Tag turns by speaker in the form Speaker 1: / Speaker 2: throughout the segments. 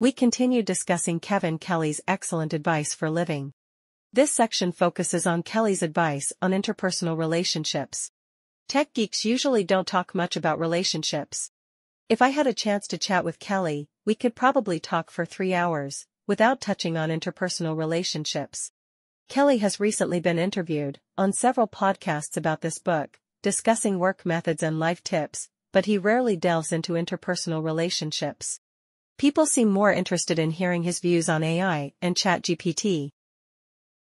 Speaker 1: We continue discussing Kevin Kelly's excellent advice for living. This section focuses on Kelly's advice on interpersonal relationships. Tech geeks usually don't talk much about relationships. If I had a chance to chat with Kelly, we could probably talk for three hours, without touching on interpersonal relationships. Kelly has recently been interviewed on several podcasts about this book, discussing work methods and life tips, but he rarely delves into interpersonal relationships. People seem more interested in hearing his views on AI and ChatGPT.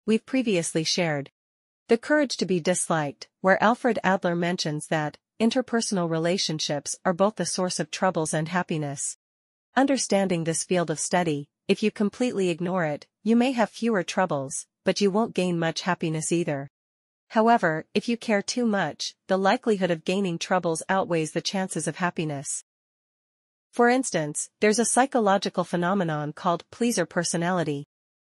Speaker 1: We've previously shared The Courage to be Disliked, where Alfred Adler mentions that interpersonal relationships are both the source of troubles and happiness. Understanding this field of study, if you completely ignore it, you may have fewer troubles, but you won't gain much happiness either. However, if you care too much, the likelihood of gaining troubles outweighs the chances of happiness. For instance, there's a psychological phenomenon called pleaser personality.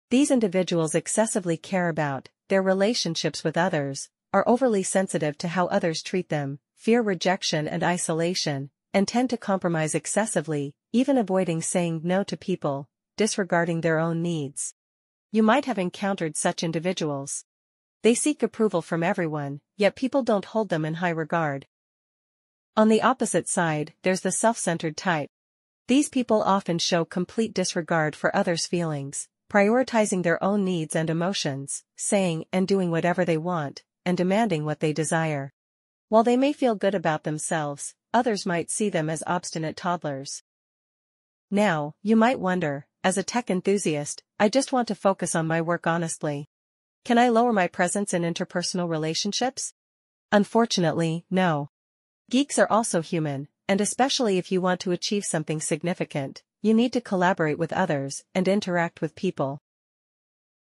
Speaker 1: These individuals excessively care about their relationships with others, are overly sensitive to how others treat them, fear rejection and isolation, and tend to compromise excessively, even avoiding saying no to people, disregarding their own needs. You might have encountered such individuals. They seek approval from everyone, yet people don't hold them in high regard. On the opposite side, there's the self-centered type. These people often show complete disregard for others' feelings, prioritizing their own needs and emotions, saying and doing whatever they want, and demanding what they desire. While they may feel good about themselves, others might see them as obstinate toddlers. Now, you might wonder, as a tech enthusiast, I just want to focus on my work honestly. Can I lower my presence in interpersonal relationships? Unfortunately, no. Geeks are also human, and especially if you want to achieve something significant, you need to collaborate with others and interact with people.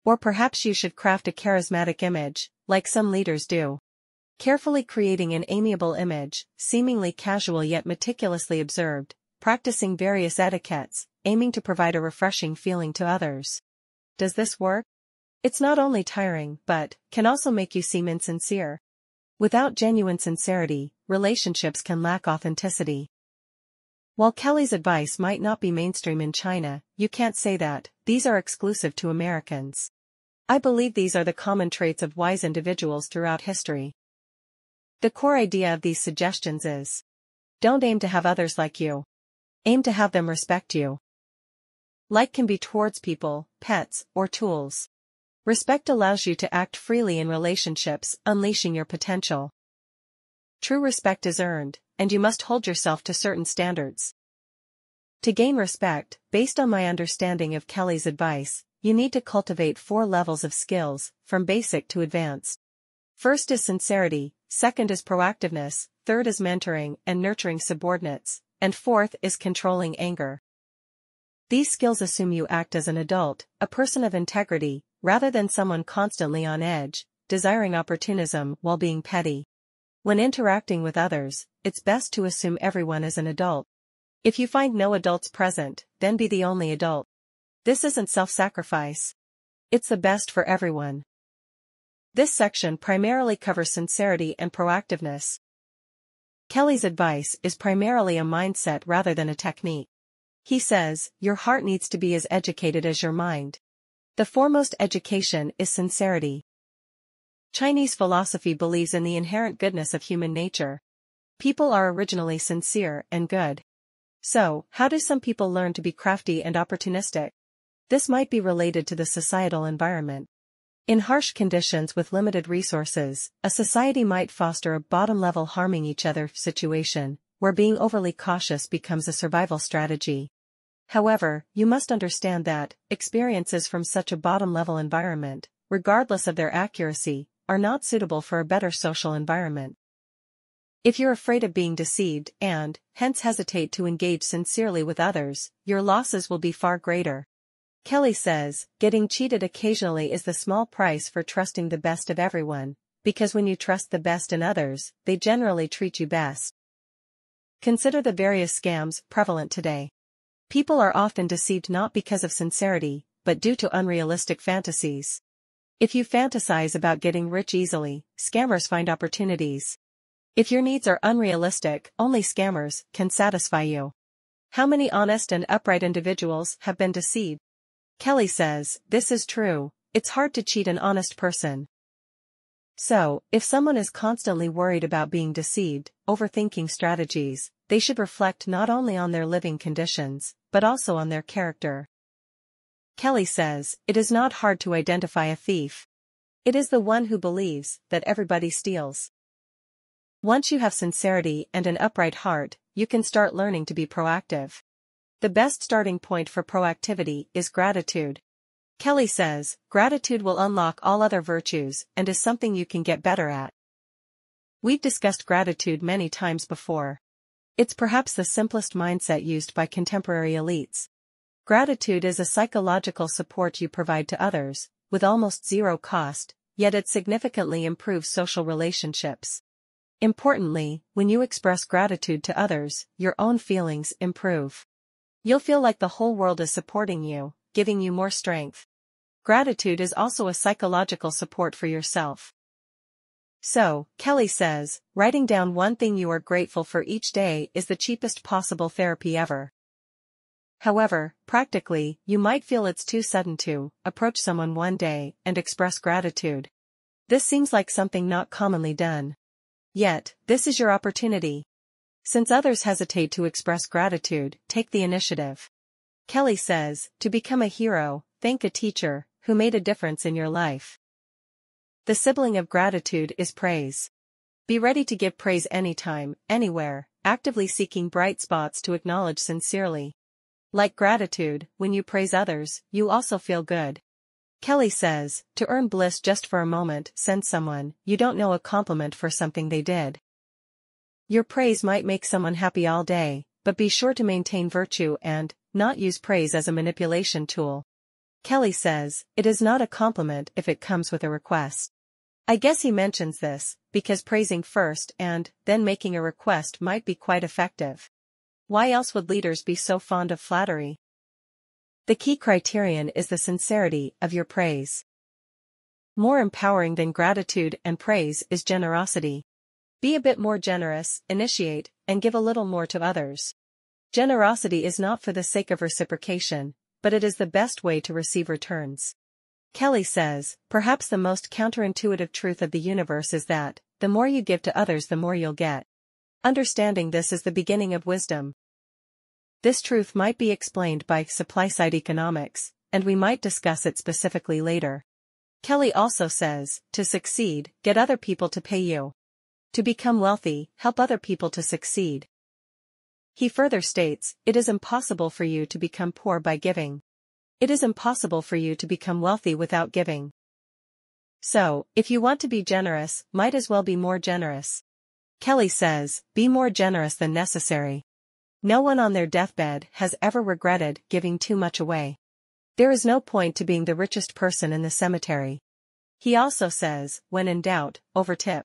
Speaker 1: Or perhaps you should craft a charismatic image, like some leaders do. Carefully creating an amiable image, seemingly casual yet meticulously observed, practicing various etiquettes, aiming to provide a refreshing feeling to others. Does this work? It's not only tiring, but can also make you seem insincere. Without genuine sincerity, relationships can lack authenticity. While Kelly's advice might not be mainstream in China, you can't say that, these are exclusive to Americans. I believe these are the common traits of wise individuals throughout history. The core idea of these suggestions is don't aim to have others like you. Aim to have them respect you. Like can be towards people, pets, or tools. Respect allows you to act freely in relationships, unleashing your potential. True respect is earned, and you must hold yourself to certain standards. To gain respect, based on my understanding of Kelly's advice, you need to cultivate four levels of skills, from basic to advanced. First is sincerity, second is proactiveness, third is mentoring and nurturing subordinates, and fourth is controlling anger. These skills assume you act as an adult, a person of integrity, rather than someone constantly on edge, desiring opportunism while being petty. When interacting with others, it's best to assume everyone is an adult. If you find no adults present, then be the only adult. This isn't self-sacrifice. It's the best for everyone. This section primarily covers sincerity and proactiveness. Kelly's advice is primarily a mindset rather than a technique. He says, your heart needs to be as educated as your mind. The foremost education is sincerity. Chinese philosophy believes in the inherent goodness of human nature. People are originally sincere and good. So, how do some people learn to be crafty and opportunistic? This might be related to the societal environment. In harsh conditions with limited resources, a society might foster a bottom-level harming each other situation, where being overly cautious becomes a survival strategy. However, you must understand that, experiences from such a bottom-level environment, regardless of their accuracy, are not suitable for a better social environment. If you're afraid of being deceived and, hence hesitate to engage sincerely with others, your losses will be far greater. Kelly says, getting cheated occasionally is the small price for trusting the best of everyone, because when you trust the best in others, they generally treat you best. Consider the various scams prevalent today. People are often deceived not because of sincerity, but due to unrealistic fantasies. If you fantasize about getting rich easily, scammers find opportunities. If your needs are unrealistic, only scammers can satisfy you. How many honest and upright individuals have been deceived? Kelly says, this is true, it's hard to cheat an honest person. So, if someone is constantly worried about being deceived, overthinking strategies, they should reflect not only on their living conditions, but also on their character. Kelly says, it is not hard to identify a thief. It is the one who believes that everybody steals. Once you have sincerity and an upright heart, you can start learning to be proactive. The best starting point for proactivity is gratitude. Kelly says, gratitude will unlock all other virtues and is something you can get better at. We've discussed gratitude many times before. It's perhaps the simplest mindset used by contemporary elites. Gratitude is a psychological support you provide to others, with almost zero cost, yet it significantly improves social relationships. Importantly, when you express gratitude to others, your own feelings improve. You'll feel like the whole world is supporting you, giving you more strength. Gratitude is also a psychological support for yourself. So, Kelly says, writing down one thing you are grateful for each day is the cheapest possible therapy ever. However, practically, you might feel it's too sudden to approach someone one day and express gratitude. This seems like something not commonly done. Yet, this is your opportunity. Since others hesitate to express gratitude, take the initiative. Kelly says, to become a hero, thank a teacher, who made a difference in your life. The sibling of gratitude is praise. Be ready to give praise anytime, anywhere, actively seeking bright spots to acknowledge sincerely. Like gratitude, when you praise others, you also feel good. Kelly says, to earn bliss just for a moment, send someone you don't know a compliment for something they did. Your praise might make someone happy all day, but be sure to maintain virtue and, not use praise as a manipulation tool. Kelly says, it is not a compliment if it comes with a request. I guess he mentions this, because praising first and, then making a request might be quite effective. Why else would leaders be so fond of flattery? The key criterion is the sincerity of your praise. More empowering than gratitude and praise is generosity. Be a bit more generous, initiate, and give a little more to others. Generosity is not for the sake of reciprocation, but it is the best way to receive returns. Kelly says, perhaps the most counterintuitive truth of the universe is that, the more you give to others the more you'll get. Understanding this is the beginning of wisdom. This truth might be explained by supply-side economics, and we might discuss it specifically later. Kelly also says, to succeed, get other people to pay you. To become wealthy, help other people to succeed. He further states, it is impossible for you to become poor by giving. It is impossible for you to become wealthy without giving. So, if you want to be generous, might as well be more generous. Kelly says, be more generous than necessary. No one on their deathbed has ever regretted giving too much away. There is no point to being the richest person in the cemetery. He also says, when in doubt, overtip.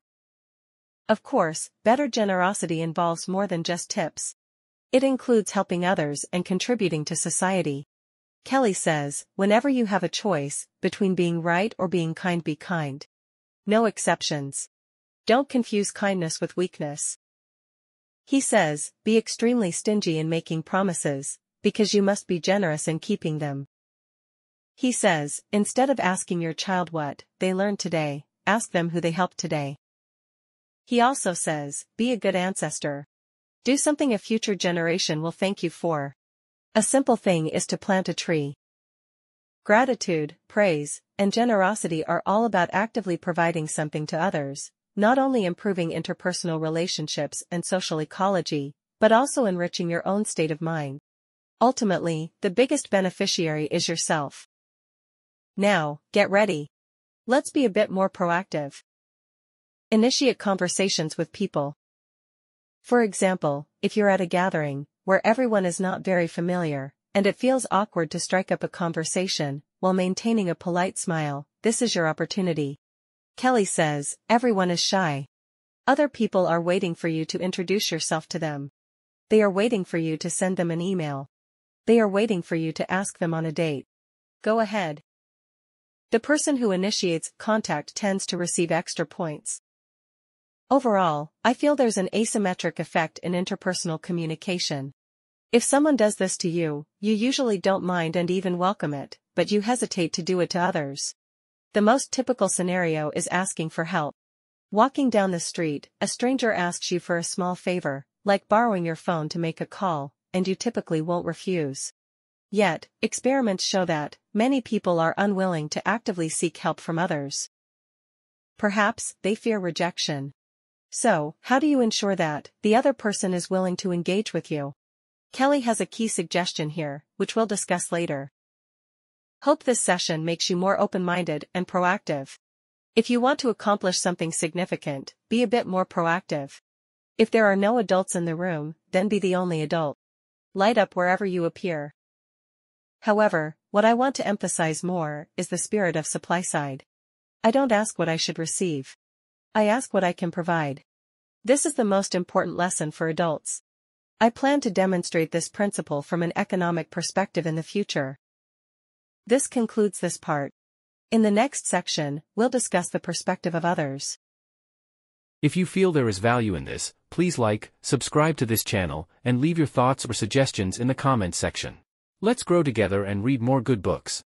Speaker 1: Of course, better generosity involves more than just tips. It includes helping others and contributing to society. Kelly says, whenever you have a choice, between being right or being kind be kind. No exceptions. Don't confuse kindness with weakness. He says, be extremely stingy in making promises, because you must be generous in keeping them. He says, instead of asking your child what they learned today, ask them who they helped today. He also says, be a good ancestor, do something a future generation will thank you for. A simple thing is to plant a tree. Gratitude, praise, and generosity are all about actively providing something to others, not only improving interpersonal relationships and social ecology, but also enriching your own state of mind. Ultimately, the biggest beneficiary is yourself. Now, get ready. Let's be a bit more proactive. Initiate conversations with people. For example, if you're at a gathering, where everyone is not very familiar, and it feels awkward to strike up a conversation, while maintaining a polite smile, this is your opportunity. Kelly says, everyone is shy. Other people are waiting for you to introduce yourself to them. They are waiting for you to send them an email. They are waiting for you to ask them on a date. Go ahead. The person who initiates contact tends to receive extra points. Overall, I feel there's an asymmetric effect in interpersonal communication. If someone does this to you, you usually don't mind and even welcome it, but you hesitate to do it to others. The most typical scenario is asking for help. Walking down the street, a stranger asks you for a small favor, like borrowing your phone to make a call, and you typically won't refuse. Yet, experiments show that, many people are unwilling to actively seek help from others. Perhaps, they fear rejection. So, how do you ensure that, the other person is willing to engage with you? Kelly has a key suggestion here, which we'll discuss later. Hope this session makes you more open-minded and proactive. If you want to accomplish something significant, be a bit more proactive. If there are no adults in the room, then be the only adult. Light up wherever you appear. However, what I want to emphasize more is the spirit of supply side. I don't ask what I should receive. I ask what I can provide. This is the most important lesson for adults. I plan to demonstrate this principle from an economic perspective in the future. This concludes this part. In the next section, we'll discuss the perspective of others.
Speaker 2: If you feel there is value in this, please like, subscribe to this channel, and leave your thoughts or suggestions in the comments section. Let's grow together and read more good books.